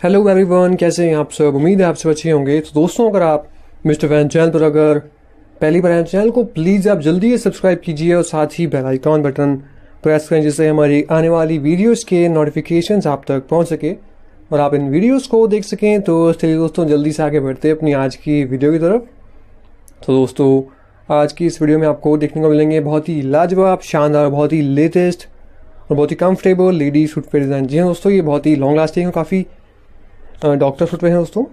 Hello everyone कैसे हैं आप सब? उम्मीद है आप सब अच्छे होंगे। तो दोस्तों, अगर आप मिस्टर वैन चैनल पर अगर पहली बार चैनल को प्लीज़ आप जल्दी से सब्सक्राइब कीजिए और साथ ही बेल आइकॉन बटन प्रेस करें, जिससे हमारी आने वाली वीडियोस के नोटिफिकेशंस आप तक पहुँच सके। और आप इन वीडियोस को देख सकें तो चलिए दोस्तों, जल्दी से आगे बढ़ते अपनी आज की वीडियो की तरफ़। तो दोस्तों, आज की इस वीडियो में आपको देखने को मिलेंगे बहुत ही लाजवाब, शानदार, बहुत ही लेटेस्ट और बहुत ही कंफर्टेबल लेडीज़ फुटवेयर डिज़ाइन जी हाँ दोस्तों, ये बहुत ही लॉन्ग लास्टिंग है काफ़ी डॉक्टर फुटवेयर हैं दोस्तों।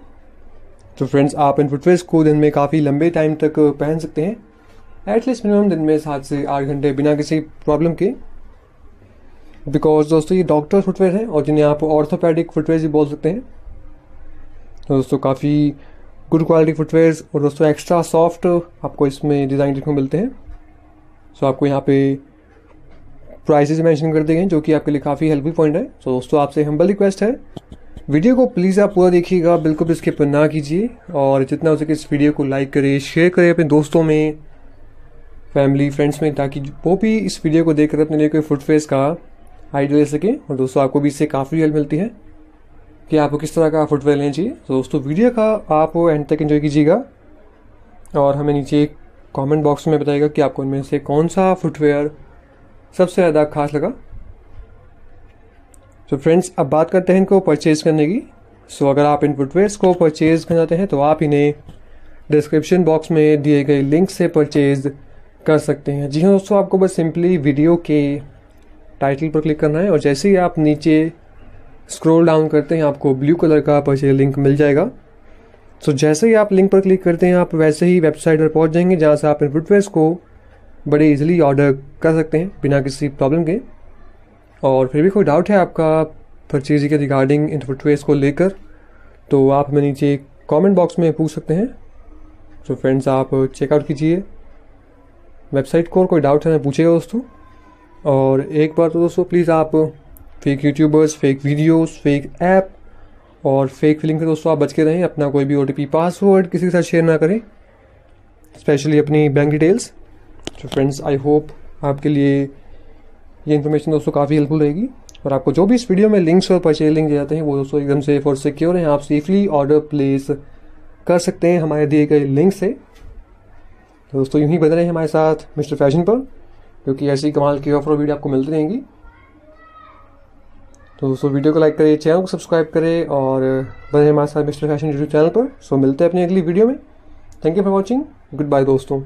तो फ्रेंड्स आप इन फुटवेयर्स को दिन में काफ़ी लंबे टाइम तक पहन सकते हैं। एटलीस्ट मिनिमम दिन में सात से आठ घंटे बिना किसी प्रॉब्लम के। बिकॉज़ दोस्तों, ये डॉक्टर फुटवेयर हैं और जिन्हें आप ऑर्थोपैडिक फुटवेयर भी बोल सकते हैं। तो दोस्तों, काफ़ी गुड क्वालिटी फुटवेयर्स और दोस्तों एक्स्ट्रा सॉफ्ट आपको इसमें डिज़ाइन देखने को मिलते हैं। सो आपको यहाँ पे प्राइसेस मेंशन कर दिए जो कि आपके लिए काफ़ी हेल्पफुल पॉइंट है। सो दोस्तों, आपसे हम्बल रिक्वेस्ट है। वीडियो को प्लीज़ आप पूरा देखिएगा, बिल्कुल भी स्किप ना कीजिए, और जितना हो सके इस वीडियो को लाइक करें शेयर करें अपने दोस्तों में फैमिली फ्रेंड्स में, ताकि वो भी इस वीडियो को देखकर अपने लिए कोई फुटफेस का आइडिया ले सकें। और दोस्तों, आपको भी इससे काफ़ी हेल्प मिलती है कि आपको किस तरह का फुटवेयर लेना चाहिए। तो दोस्तों, वीडियो का आप एंड तक एंजॉय कीजिएगा, और हमें नीचे कमेंट बॉक्स में बताइएगा कि आपको इनमें से कौन सा फुटवेयर सबसे ज़्यादा खास लगा। तो फ्रेंड्स अब बात करते हैं इनको परचेज़ करने की। सो so, अगर आप इन फुटवेयर्स को परचेज़ करना चाहते हैं तो आप इन्हें डिस्क्रिप्शन बॉक्स में दिए गए लिंक से परचेज़ कर सकते हैं। जी हाँ दोस्तों आपको बस सिंपली वीडियो के टाइटल पर क्लिक करना है और जैसे ही आप नीचे स्क्रॉल डाउन करते हैं आपको ब्लू कलर का परचेज लिंक मिल जाएगा। सो so, जैसे ही आप लिंक पर क्लिक करते हैं आप वैसे ही वेबसाइट पर पहुँच जाएँगे जहाँ से आप इन फुटवेयर्स को बड़े इजीली ऑर्डर कर सकते हैं बिना किसी प्रॉब्लम के। और फिर भी कोई डाउट है आपका परचेज के रिगार्डिंग इन फुटवेयर्स को लेकर तो आप हमें नीचे कमेंट बॉक्स में पूछ सकते हैं। तो फ्रेंड्स आप चेकआउट कीजिए। वेबसाइट को और कोई डाउट है ना पूछेगा दोस्तों। और एक बार तो दोस्तों प्लीज़ आप fake YouTubers fake videos fake app और फेक फिलिंग से दोस्तों आप बच के रहें। अपना कोई भी ओटीपी पासवर्ड किसी के साथ शेयर ना करें स्पेशली अपनी बैंक डिटेल्स तो फ्रेंड्स आई होप आपके लिए ये इन्फॉर्मेशन दोस्तों काफ़ी हेल्पफुल रहेगी। और आपको जो भी इस वीडियो में लिंक्स और परचेज लिंक दिए जाते हैं, वो दोस्तों एकदम सेफ़ और सिक्योर हैं। आप सेफली ऑर्डर प्लेस कर सकते हैं हमारे दिए गए लिंक से। तो दोस्तों यूँ ही बने रहे हमारे साथ मिस्टर फ़ैशन पर, क्योंकि ऐसी कमाल की ऑफ़र वीडियो आपको मिलती रहेंगी। तो दोस्तों वीडियो को लाइक करें चैनल को सब्सक्राइब करें और बने हमारे साथ मिस्टर फ़ैशन यूट्यूब चैनल पर। सो मिलते हैं अपनी अगली वीडियो में। Thank you for watching goodbye दोस्तों।